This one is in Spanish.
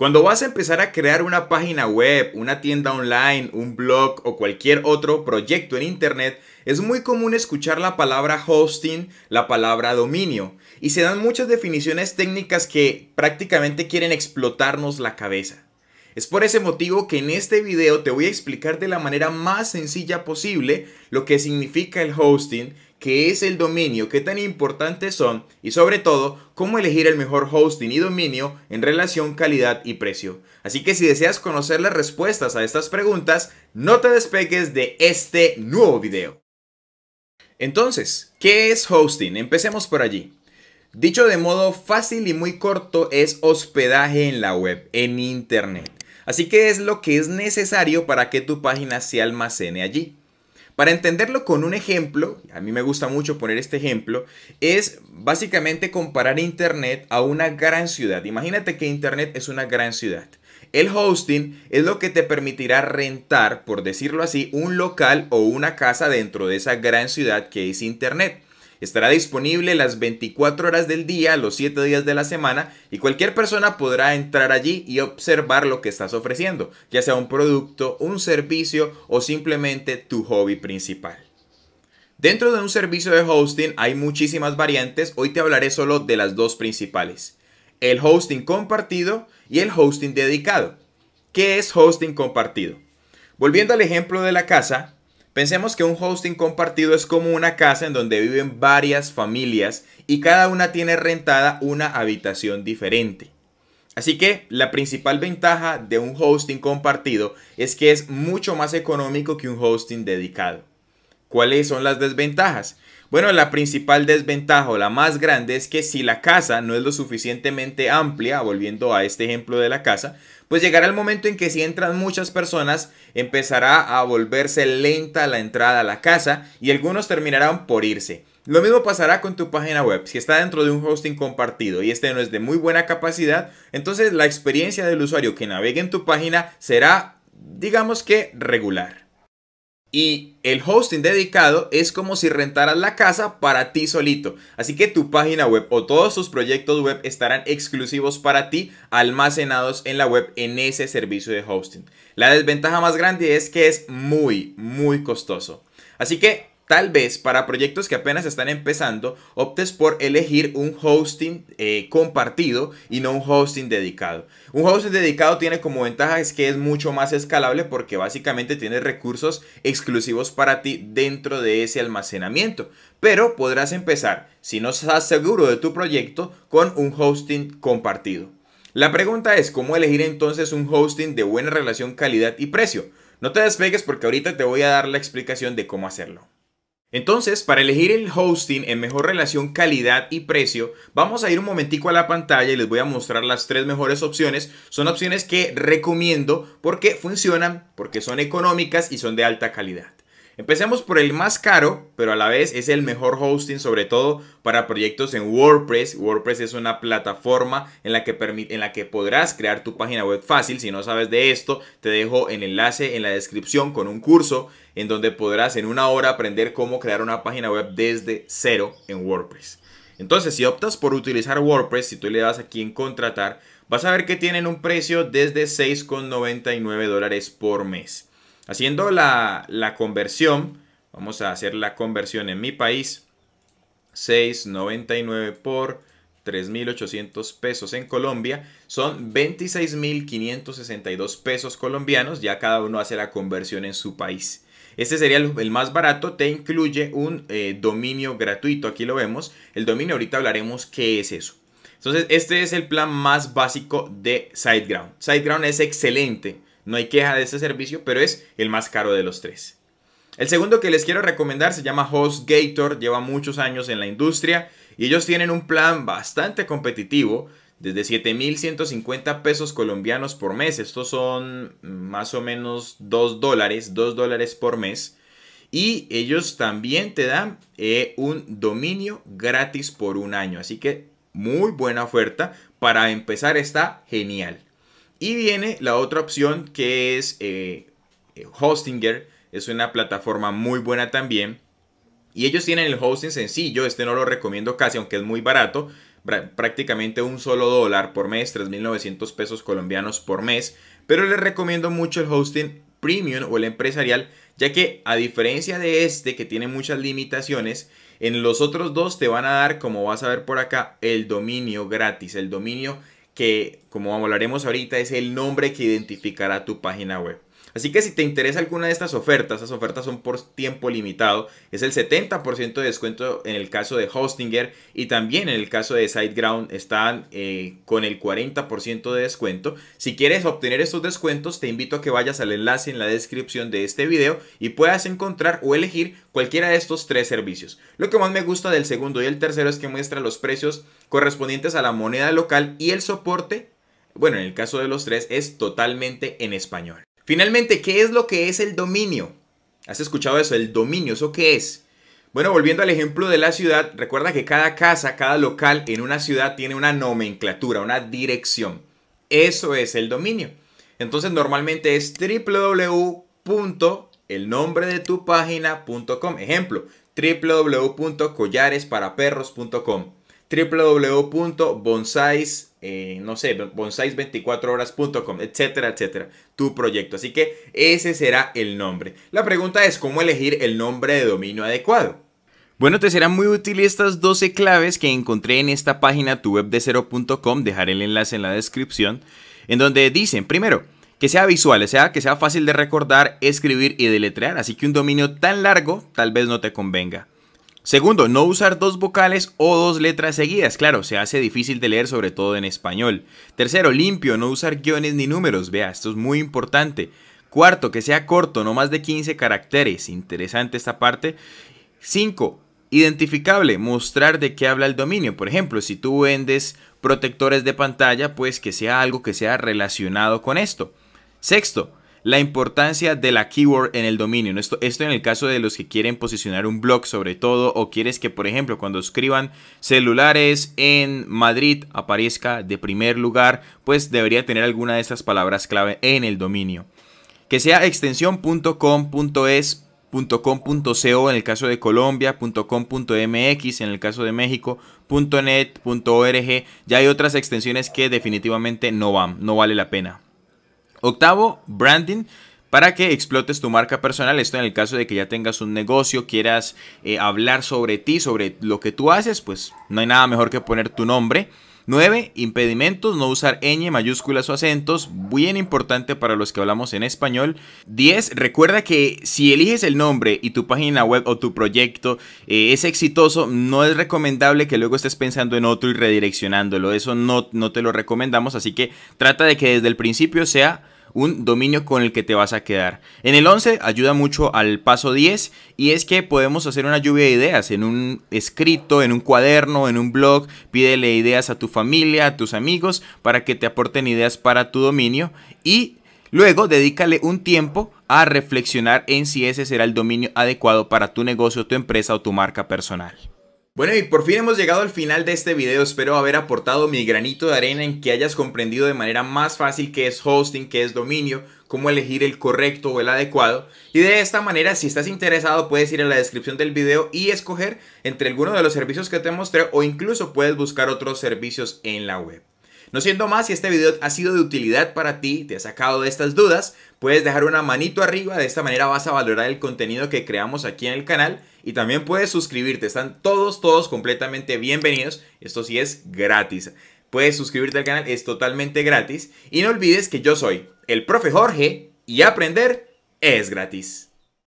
Cuando vas a empezar a crear una página web, una tienda online, un blog o cualquier otro proyecto en Internet, es muy común escuchar la palabra hosting, la palabra dominio, y se dan muchas definiciones técnicas que prácticamente quieren explotarnos la cabeza. Es por ese motivo que en este video te voy a explicar de la manera más sencilla posible lo que significa el hosting qué es el dominio, qué tan importantes son y sobre todo cómo elegir el mejor hosting y dominio en relación calidad y precio. Así que si deseas conocer las respuestas a estas preguntas, no te despegues de este nuevo video. Entonces, ¿qué es hosting? Empecemos por allí. Dicho de modo fácil y muy corto, es hospedaje en la web, en internet. Así que es lo que es necesario para que tu página se almacene allí. Para entenderlo con un ejemplo, a mí me gusta mucho poner este ejemplo, es básicamente comparar Internet a una gran ciudad. Imagínate que Internet es una gran ciudad. El hosting es lo que te permitirá rentar, por decirlo así, un local o una casa dentro de esa gran ciudad que es Internet. Estará disponible las 24 horas del día, los 7 días de la semana y cualquier persona podrá entrar allí y observar lo que estás ofreciendo, ya sea un producto, un servicio o simplemente tu hobby principal. Dentro de un servicio de hosting hay muchísimas variantes, hoy te hablaré solo de las dos principales. El hosting compartido y el hosting dedicado. ¿Qué es hosting compartido? Volviendo al ejemplo de la casa, Pensemos que un hosting compartido es como una casa en donde viven varias familias y cada una tiene rentada una habitación diferente. Así que la principal ventaja de un hosting compartido es que es mucho más económico que un hosting dedicado. ¿Cuáles son las desventajas? Bueno, la principal desventaja o la más grande es que si la casa no es lo suficientemente amplia, volviendo a este ejemplo de la casa, pues llegará el momento en que si entran muchas personas empezará a volverse lenta la entrada a la casa y algunos terminarán por irse. Lo mismo pasará con tu página web. Si está dentro de un hosting compartido y este no es de muy buena capacidad, entonces la experiencia del usuario que navegue en tu página será, digamos que, regular. Y el hosting dedicado es como si rentaras la casa para ti solito. Así que tu página web o todos tus proyectos web estarán exclusivos para ti, almacenados en la web en ese servicio de hosting. La desventaja más grande es que es muy, muy costoso. Así que Tal vez para proyectos que apenas están empezando, optes por elegir un hosting eh, compartido y no un hosting dedicado. Un hosting dedicado tiene como ventaja es que es mucho más escalable porque básicamente tiene recursos exclusivos para ti dentro de ese almacenamiento. Pero podrás empezar, si no estás seguro de tu proyecto, con un hosting compartido. La pregunta es, ¿cómo elegir entonces un hosting de buena relación calidad y precio? No te despegues porque ahorita te voy a dar la explicación de cómo hacerlo. Entonces, para elegir el hosting en mejor relación calidad y precio, vamos a ir un momentico a la pantalla y les voy a mostrar las tres mejores opciones. Son opciones que recomiendo porque funcionan, porque son económicas y son de alta calidad. Empecemos por el más caro, pero a la vez es el mejor hosting, sobre todo para proyectos en WordPress. WordPress es una plataforma en la que, en la que podrás crear tu página web fácil. Si no sabes de esto, te dejo el enlace en la descripción con un curso en donde podrás en una hora aprender cómo crear una página web desde cero en WordPress. Entonces, si optas por utilizar WordPress, si tú le das aquí en contratar, vas a ver que tienen un precio desde 6,99 dólares por mes. Haciendo la, conversión, vamos a hacer la conversión en mi país, 6.99 por 3.800 pesos en Colombia, son 26.562 pesos colombianos, ya cada uno hace la conversión en su país. Este sería el, más barato, te incluye un eh, dominio gratuito, aquí lo vemos, el dominio ahorita hablaremos qué es eso. Entonces este es el plan más básico de SiteGround. SiteGround es excelente, no hay queja de este servicio, pero es el más caro de los tres. El segundo que les quiero recomendar se llama HostGator, lleva muchos años en la industria y ellos tienen un plan bastante competitivo, desde 7.150 pesos colombianos por mes. Estos son más o menos 2 dólares, 2 dólares por mes. Y ellos también te dan eh, un dominio gratis por un año. Así que muy buena oferta. Para empezar está genial. Y viene la otra opción que es eh, eh, Hostinger. Es una plataforma muy buena también. Y ellos tienen el hosting sencillo. Este no lo recomiendo casi, aunque es muy barato. prácticamente un solo dólar por mes, 3.900 pesos colombianos por mes, pero les recomiendo mucho el hosting premium o el empresarial, ya que a diferencia de este que tiene muchas limitaciones, en los otros dos te van a dar, como vas a ver por acá, el dominio gratis, el dominio que, como hablaremos ahorita, es el nombre que identificará tu página web. Así que si te interesa alguna de estas ofertas, estas ofertas son por tiempo limitado, es el 70% de descuento en el caso de Hostinger y también en el caso de SiteGround están eh, con el 40% de descuento. Si quieres obtener estos descuentos, te invito a que vayas al enlace en la descripción de este video y puedas encontrar o elegir cualquiera de estos tres servicios. Lo que más me gusta del segundo y el tercero es que muestra los precios correspondientes a la moneda local y el soporte, bueno, en el caso de los tres es totalmente en español. Finalmente, ¿qué es lo que es el dominio? ¿Has escuchado eso? El dominio, ¿eso qué es? Bueno, volviendo al ejemplo de la ciudad, recuerda que cada casa, cada local en una ciudad tiene una nomenclatura, una dirección. Eso es el dominio. Entonces normalmente es www.elnombredetupágina.com. Ejemplo, www.collaresparaperros.com www.bonsais, eh, no sé, bonsais24horas.com, etcétera, etcétera, tu proyecto. Así que ese será el nombre. La pregunta es cómo elegir el nombre de dominio adecuado. Bueno, te serán muy útiles estas 12 claves que encontré en esta página tuwebdecero.com, dejaré el enlace en la descripción, en donde dicen, primero, que sea visual, o sea, que sea fácil de recordar, escribir y deletrear, así que un dominio tan largo tal vez no te convenga. Segundo, no usar dos vocales o dos letras seguidas. Claro, se hace difícil de leer, sobre todo en español. Tercero, limpio, no usar guiones ni números. Vea, esto es muy importante. Cuarto, que sea corto, no más de 15 caracteres. Interesante esta parte. Cinco, identificable, mostrar de qué habla el dominio. Por ejemplo, si tú vendes protectores de pantalla, pues que sea algo que sea relacionado con esto. Sexto, la importancia de la keyword en el dominio. Esto, esto en el caso de los que quieren posicionar un blog sobre todo o quieres que, por ejemplo, cuando escriban celulares en Madrid aparezca de primer lugar, pues debería tener alguna de estas palabras clave en el dominio. Que sea extensión .com.es .com.co en el caso de Colombia, .com.mx en el caso de México, .net, .org, ya hay otras extensiones que definitivamente no van, no vale la pena. Octavo, branding para que explotes tu marca personal. Esto en el caso de que ya tengas un negocio, quieras eh, hablar sobre ti, sobre lo que tú haces, pues no hay nada mejor que poner tu nombre. 9. Impedimentos, no usar ñ, mayúsculas o acentos, bien importante para los que hablamos en español. 10. Recuerda que si eliges el nombre y tu página web o tu proyecto eh, es exitoso, no es recomendable que luego estés pensando en otro y redireccionándolo. Eso no, no te lo recomendamos, así que trata de que desde el principio sea un dominio con el que te vas a quedar. En el 11 ayuda mucho al paso 10 y es que podemos hacer una lluvia de ideas en un escrito, en un cuaderno, en un blog. Pídele ideas a tu familia, a tus amigos para que te aporten ideas para tu dominio y luego dedícale un tiempo a reflexionar en si ese será el dominio adecuado para tu negocio, tu empresa o tu marca personal. Bueno y por fin hemos llegado al final de este video, espero haber aportado mi granito de arena en que hayas comprendido de manera más fácil qué es hosting, qué es dominio, cómo elegir el correcto o el adecuado y de esta manera si estás interesado puedes ir a la descripción del video y escoger entre alguno de los servicios que te mostré o incluso puedes buscar otros servicios en la web. No siendo más, si este video ha sido de utilidad para ti, te ha sacado de estas dudas, puedes dejar una manito arriba, de esta manera vas a valorar el contenido que creamos aquí en el canal y también puedes suscribirte, están todos, todos completamente bienvenidos, esto sí es gratis. Puedes suscribirte al canal, es totalmente gratis y no olvides que yo soy el profe Jorge y aprender es gratis.